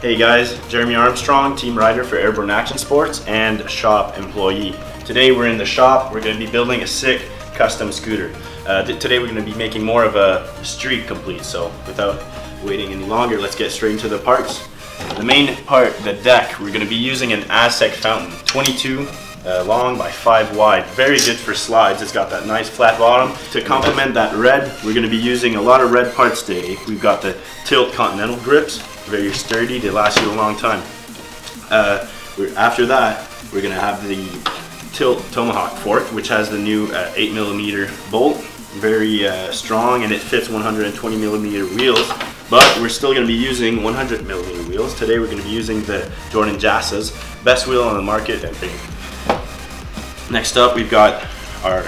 Hey guys, Jeremy Armstrong, team rider for Airborne Action Sports and shop employee. Today we're in the shop, we're going to be building a sick custom scooter. Uh, today we're going to be making more of a street complete, so without waiting any longer, let's get straight into the parts. The main part, the deck, we're going to be using an Aztec fountain, 22 uh, long by 5 wide. Very good for slides. It's got that nice flat bottom. To complement that red, we're going to be using a lot of red parts today. We've got the Tilt Continental grips, very sturdy, they last you a long time. Uh, after that, we're to have the Tilt Tomahawk fork, which has the new uh, 8 millimeter bolt. Very uh, strong and it fits 120 millimeter wheels but we're still going to be using 100 millimeter wheels. Today we're going to be using the Jordan Jasas, best wheel on the market I think. Next up, we've got our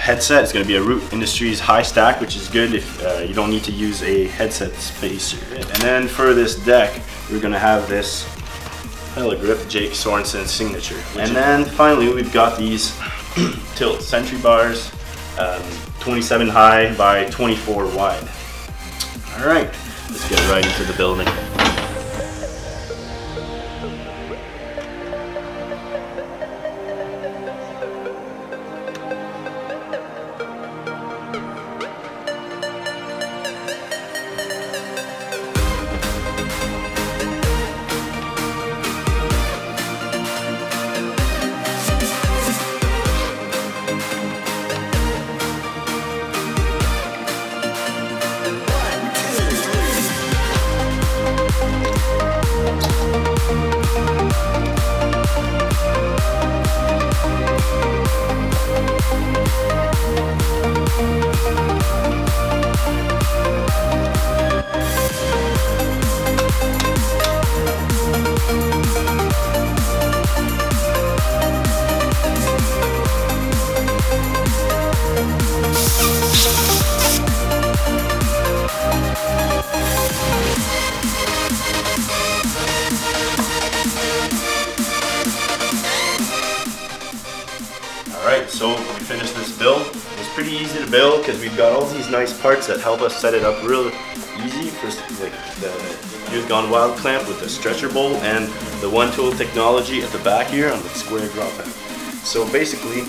headset. It's going to be a Root Industries high stack, which is good if uh, you don't need to use a headset spacer. And then for this deck, we're going to have this Grip Jake Sorensen signature. And then finally, we've got these tilt sentry bars, um, 27 high by 24 wide. All right, let's get right into the building. Alright, so we finished this build. It was pretty easy to build because we've got all these nice parts that help us set it up real easy. First, like the Youth Gone Wild clamp with the stretcher bolt and the one tool technology at the back here on the square drop head. So basically,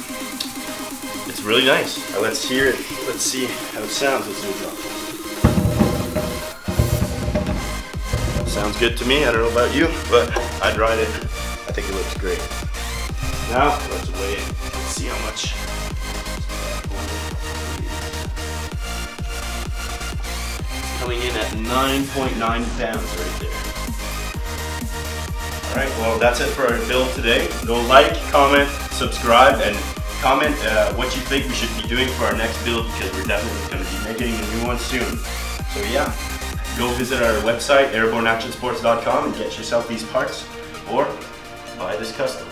it's really nice. Now let's hear it. Let's see how it sounds the drop. Sounds good to me. I don't know about you, but I'd ride it. I think it looks great. Now, let's weigh it how much. Coming in at 9.9 pounds right there. Alright, well that's it for our build today. Go like, comment, subscribe, and comment uh, what you think we should be doing for our next build because we're definitely going to be making a new one soon. So yeah, go visit our website, airborneactionsports.com and get yourself these parts or buy this custom.